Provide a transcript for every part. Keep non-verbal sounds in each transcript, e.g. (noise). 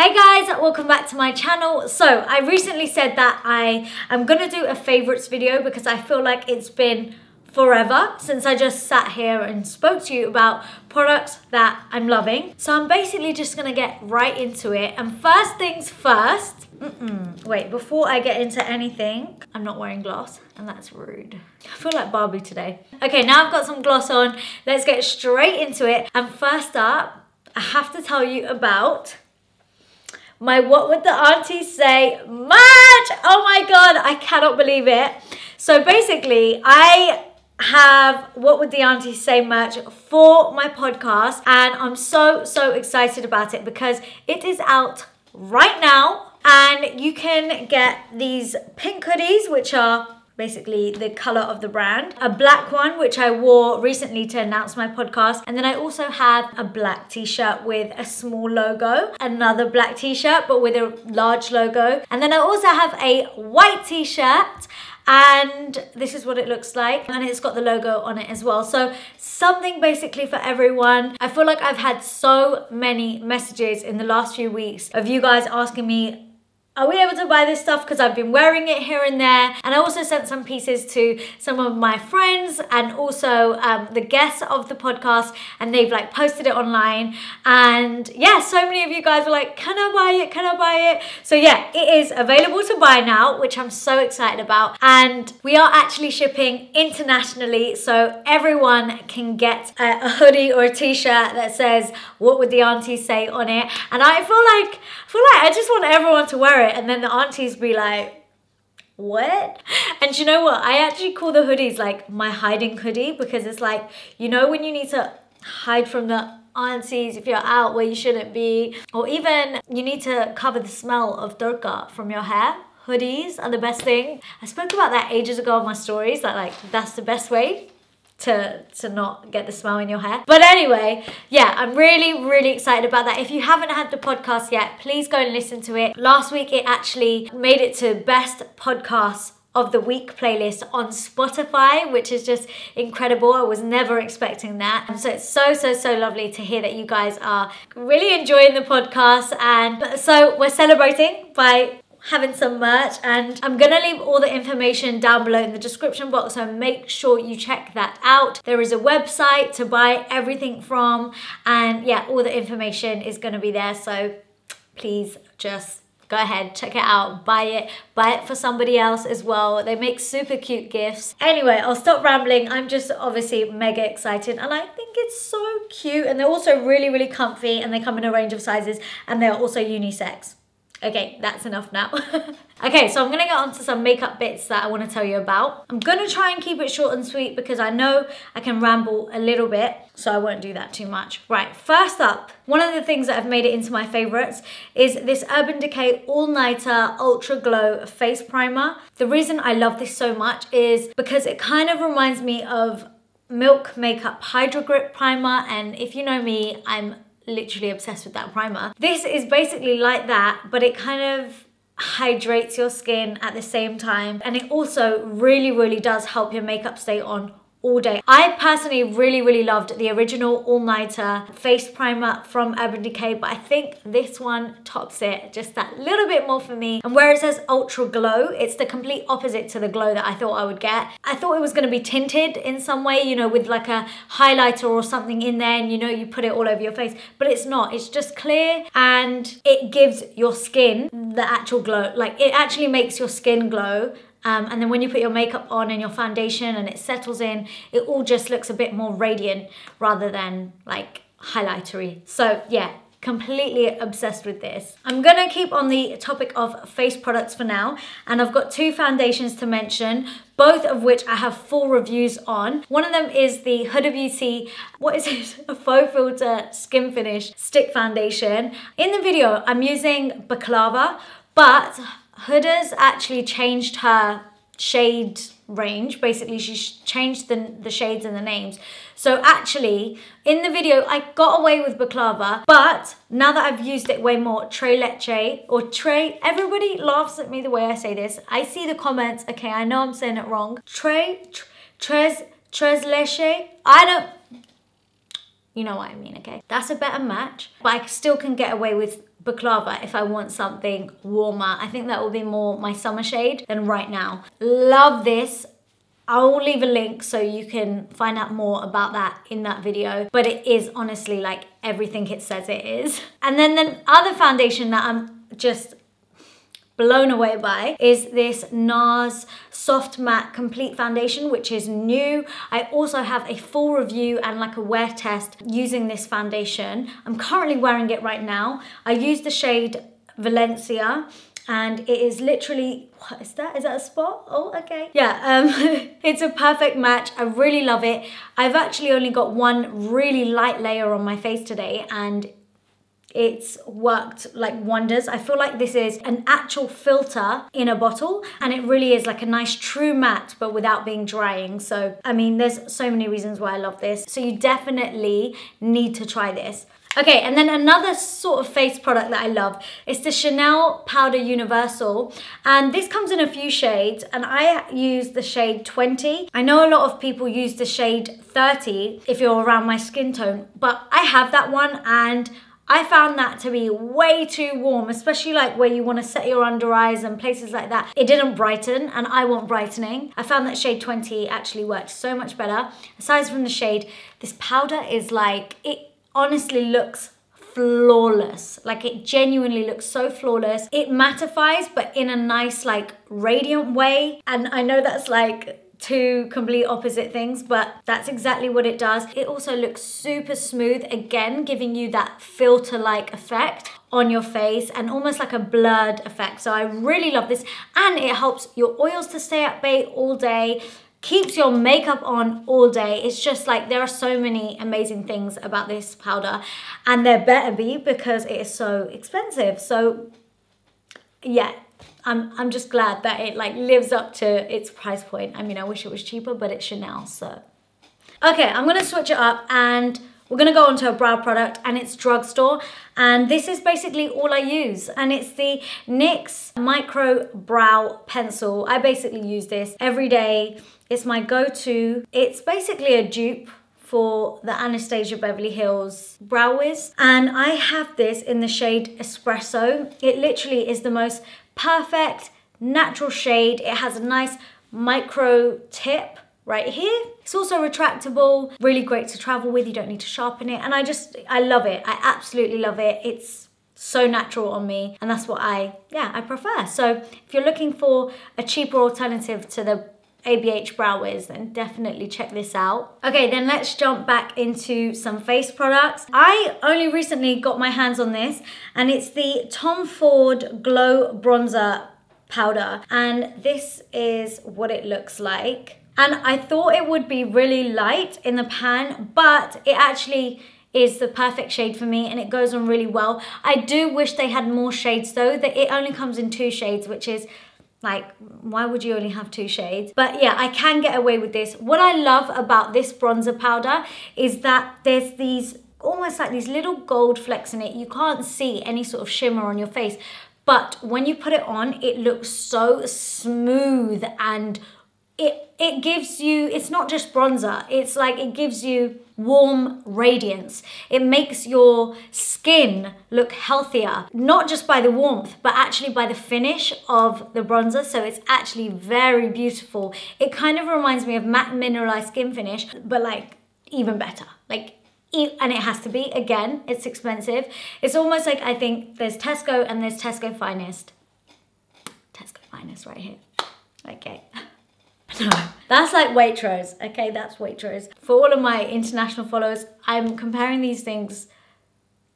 Hey guys, welcome back to my channel. So I recently said that I am gonna do a favorites video because I feel like it's been forever since I just sat here and spoke to you about products that I'm loving. So I'm basically just gonna get right into it. And first things first, mm -mm. wait, before I get into anything, I'm not wearing gloss and that's rude. I feel like Barbie today. Okay, now I've got some gloss on. Let's get straight into it. And first up, I have to tell you about my What Would the Aunties Say merch. Oh my God, I cannot believe it. So basically, I have What Would the Aunties Say merch for my podcast and I'm so, so excited about it because it is out right now and you can get these pink hoodies which are basically the color of the brand. A black one, which I wore recently to announce my podcast. And then I also have a black t-shirt with a small logo, another black t-shirt, but with a large logo. And then I also have a white t-shirt and this is what it looks like and it's got the logo on it as well so something basically for everyone i feel like i've had so many messages in the last few weeks of you guys asking me are we able to buy this stuff because I've been wearing it here and there? And I also sent some pieces to some of my friends and also um, the guests of the podcast and they've like posted it online. And yeah so many of you guys were like can I buy it? Can I buy it? So yeah it is available to buy now which I'm so excited about. And we are actually shipping internationally so everyone can get a, a hoodie or a t-shirt that says what would the auntie say on it? And I feel like I feel like I just want everyone to wear it and then the aunties be like, what? And you know what? I actually call the hoodies like my hiding hoodie because it's like, you know when you need to hide from the aunties if you're out where you shouldn't be or even you need to cover the smell of durka from your hair hoodies are the best thing i spoke about that ages ago on my stories that like that's the best way to to not get the smell in your hair but anyway yeah i'm really really excited about that if you haven't had the podcast yet please go and listen to it last week it actually made it to best podcasts of the week playlist on Spotify, which is just incredible. I was never expecting that. So it's so, so, so lovely to hear that you guys are really enjoying the podcast. And so we're celebrating by having some merch and I'm gonna leave all the information down below in the description box so make sure you check that out. There is a website to buy everything from and yeah, all the information is gonna be there so please just go ahead, check it out, buy it, buy it for somebody else as well. They make super cute gifts. Anyway, I'll stop rambling. I'm just obviously mega excited and I think it's so cute and they're also really, really comfy and they come in a range of sizes and they're also unisex. Okay, that's enough now. (laughs) okay, so I'm gonna get on to some makeup bits that I wanna tell you about. I'm gonna try and keep it short and sweet because I know I can ramble a little bit, so I won't do that too much. Right, first up, one of the things that have made it into my favorites is this Urban Decay All Nighter Ultra Glow Face Primer. The reason I love this so much is because it kind of reminds me of Milk Makeup Hydro Grip Primer, and if you know me, I'm literally obsessed with that primer. This is basically like that, but it kind of hydrates your skin at the same time and it also really really does help your makeup stay on all day. I personally really, really loved the original all-nighter face primer from Urban Decay, but I think this one tops it just that little bit more for me. And where it says Ultra Glow, it's the complete opposite to the glow that I thought I would get. I thought it was gonna be tinted in some way, you know, with like a highlighter or something in there and you know, you put it all over your face, but it's not. It's just clear and it gives your skin the actual glow. Like it actually makes your skin glow um, and then when you put your makeup on and your foundation and it settles in, it all just looks a bit more radiant rather than like highlightery. So yeah, completely obsessed with this. I'm gonna keep on the topic of face products for now and I've got two foundations to mention both of which I have full reviews on. One of them is the Huda Beauty, what is it? (laughs) A faux filter skin finish stick foundation. In the video, I'm using Baklava, but Huda's actually changed her shade range. Basically, she's changed the, the shades and the names. So actually, in the video, I got away with baklava, but now that I've used it way more, Tres Leche or tre, everybody laughs at me the way I say this. I see the comments, okay, I know I'm saying it wrong. Tre, Tres, Tres Leche, I don't, you know what I mean, okay? That's a better match, but I still can get away with baklava if I want something warmer. I think that will be more my summer shade than right now. Love this. I'll leave a link so you can find out more about that in that video. But it is honestly like everything it says it is. And then the other foundation that I'm just blown away by is this NARS Soft Matte Complete Foundation, which is new. I also have a full review and like a wear test using this foundation. I'm currently wearing it right now. I use the shade Valencia and it is literally what is that is that a spot oh okay yeah um (laughs) it's a perfect match i really love it i've actually only got one really light layer on my face today and it's worked like wonders. I feel like this is an actual filter in a bottle and it really is like a nice true matte but without being drying. So, I mean, there's so many reasons why I love this. So you definitely need to try this. Okay, and then another sort of face product that I love is the Chanel Poudre Universelle. And this comes in a few shades and I use the shade 20. I know a lot of people use the shade 30 if you're around my skin tone, but I have that one and I found that to be way too warm, especially like where you want to set your under eyes and places like that. It didn't brighten and I want brightening. I found that shade 20 actually worked so much better. Aside from the shade, this powder is like, it honestly looks flawless. Like it genuinely looks so flawless. It mattifies, but in a nice, like radiant way. And I know that's like two complete opposite things, but that's exactly what it does. It also looks super smooth, again, giving you that filter-like effect on your face and almost like a blurred effect. So I really love this and it helps your oils to stay at bay all day keeps your makeup on all day. It's just like there are so many amazing things about this powder and there better be because it is so expensive. So yeah, I'm, I'm just glad that it like lives up to its price point. I mean, I wish it was cheaper, but it's Chanel, so. Okay, I'm gonna switch it up and we're gonna go on to a brow product and it's drugstore. And this is basically all I use. And it's the NYX Micro Brow Pencil. I basically use this every day. It's my go-to. It's basically a dupe for the Anastasia Beverly Hills Brow Wiz. And I have this in the shade Espresso. It literally is the most perfect natural shade. It has a nice micro tip right here. It's also retractable, really great to travel with. You don't need to sharpen it. And I just, I love it. I absolutely love it. It's so natural on me and that's what I, yeah, I prefer. So if you're looking for a cheaper alternative to the ABH Brow Wiz, then definitely check this out. Okay, then let's jump back into some face products. I only recently got my hands on this, and it's the Tom Ford Glow Bronzer Powder. And this is what it looks like. And I thought it would be really light in the pan, but it actually is the perfect shade for me and it goes on really well. I do wish they had more shades though, that it only comes in two shades, which is like, why would you only have two shades? But yeah, I can get away with this. What I love about this bronzer powder is that there's these almost like these little gold flecks in it. You can't see any sort of shimmer on your face. But when you put it on, it looks so smooth and it, it gives you, it's not just bronzer, it's like it gives you warm radiance. It makes your skin look healthier, not just by the warmth, but actually by the finish of the bronzer. So it's actually very beautiful. It kind of reminds me of MAC mineralized skin finish, but like even better. Like and it has to be, again, it's expensive. It's almost like I think there's Tesco and there's Tesco Finest. Tesco Finest right here. Okay. (laughs) That's like Waitrose, okay? That's Waitrose. For all of my international followers, I'm comparing these things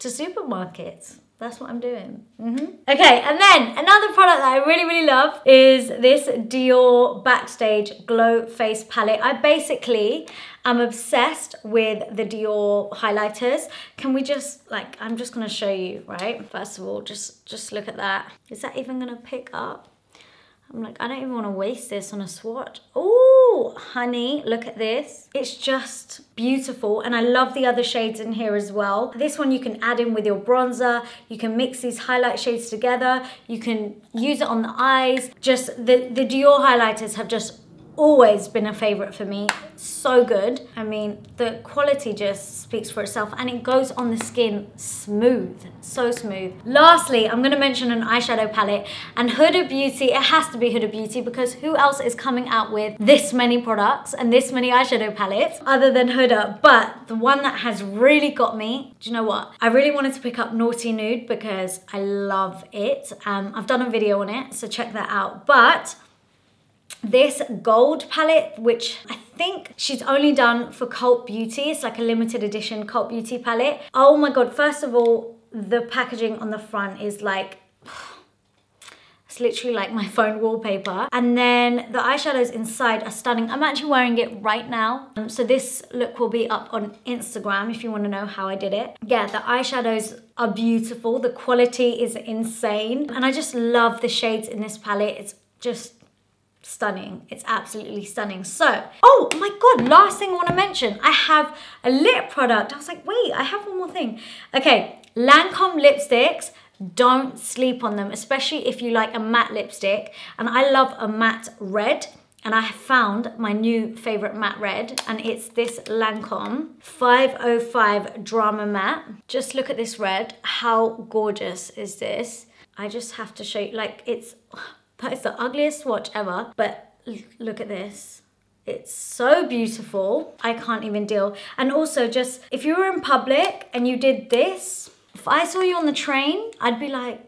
to supermarkets. That's what I'm doing. Mm -hmm. Okay, and then another product that I really, really love is this Dior Backstage Glow Face Palette. I basically am obsessed with the Dior highlighters. Can we just, like, I'm just gonna show you, right? First of all, just, just look at that. Is that even gonna pick up? I'm like, I don't even want to waste this on a swatch. Oh, honey, look at this. It's just beautiful. And I love the other shades in here as well. This one you can add in with your bronzer. You can mix these highlight shades together. You can use it on the eyes. Just the, the Dior highlighters have just always been a favorite for me. So good. I mean, the quality just speaks for itself and it goes on the skin smooth, so smooth. Lastly, I'm gonna mention an eyeshadow palette and Huda Beauty, it has to be Huda Beauty because who else is coming out with this many products and this many eyeshadow palettes other than Huda? But the one that has really got me, do you know what? I really wanted to pick up Naughty Nude because I love it. Um, I've done a video on it, so check that out. But this gold palette, which I think she's only done for Cult Beauty. It's like a limited edition Cult Beauty palette. Oh my God, first of all, the packaging on the front is like, (sighs) it's literally like my (laughs) phone wallpaper. And then the eyeshadows inside are stunning. I'm actually wearing it right now. Um, so this look will be up on Instagram if you wanna know how I did it. Yeah, the eyeshadows are beautiful. The quality is insane. And I just love the shades in this palette. It's just stunning. It's absolutely stunning. So, oh my God, last thing I wanna mention, I have a lip product. I was like, wait, I have one more thing. Okay, Lancome lipsticks, don't sleep on them, especially if you like a matte lipstick. And I love a matte red and I have found my new favorite matte red and it's this Lancome 505 Drama Matte. Just look at this red. How gorgeous is this? I just have to show you, like it's, that is the ugliest swatch ever, but look at this. It's so beautiful. I can't even deal. And also just, if you were in public and you did this, if I saw you on the train, I'd be like,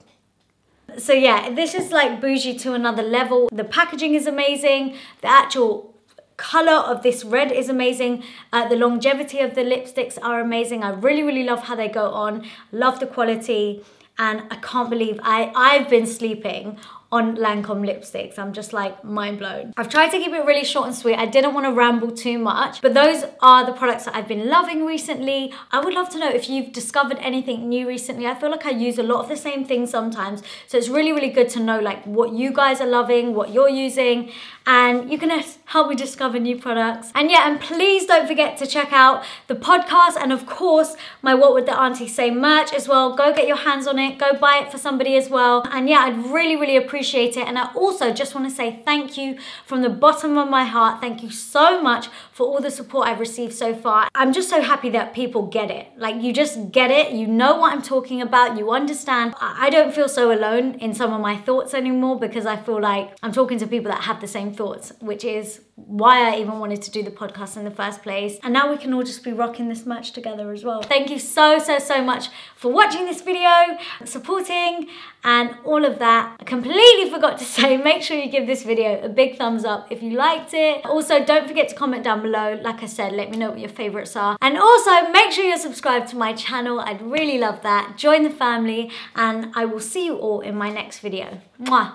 so yeah, this is like bougie to another level. The packaging is amazing. The actual color of this red is amazing. Uh, the longevity of the lipsticks are amazing. I really, really love how they go on. Love the quality. And I can't believe I, I've been sleeping on Lancome lipsticks. I'm just like mind blown. I've tried to keep it really short and sweet. I didn't want to ramble too much, but those are the products that I've been loving recently. I would love to know if you've discovered anything new recently. I feel like I use a lot of the same things sometimes. So it's really, really good to know like what you guys are loving, what you're using, and you can help me discover new products. And yeah, and please don't forget to check out the podcast and of course my What Would the Auntie Say merch as well. Go get your hands on it, go buy it for somebody as well. And yeah, I'd really, really appreciate it. And I also just want to say thank you from the bottom of my heart. Thank you so much for all the support I've received so far. I'm just so happy that people get it. Like you just get it. You know what I'm talking about. You understand. I don't feel so alone in some of my thoughts anymore because I feel like I'm talking to people that have the same thoughts, which is why I even wanted to do the podcast in the first place. And now we can all just be rocking this merch together as well. Thank you so, so, so much for watching this video, supporting, and all of that. I completely forgot to (laughs) say, make sure you give this video a big thumbs up if you liked it. Also, don't forget to comment down below. Like I said, let me know what your favorites are. And also, make sure you're subscribed to my channel. I'd really love that. Join the family, and I will see you all in my next video. Mwah!